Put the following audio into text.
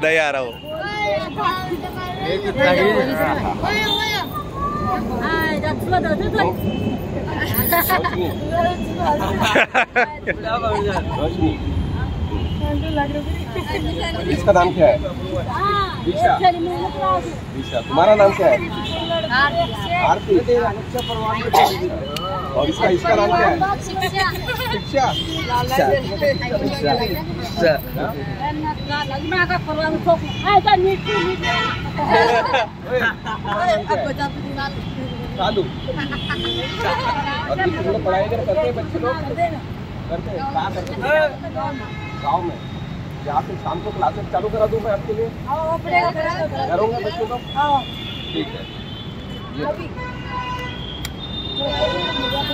नहीं आ रहा हूँ। इसका नाम क्या है? दिशा तुम्हारा नाम क्या है? आरती और इसका इसका नाम क्या है शिक्षा साधु अभी तुम लोग पढ़ाई करते हैं बच्चे लोग करते हैं क्या करते हैं गाँव में यहाँ से शाम को क्लासेस चालू करा दूँ मैं आपके लिए करूँगा बच्चों को। ठीक है। Yeah.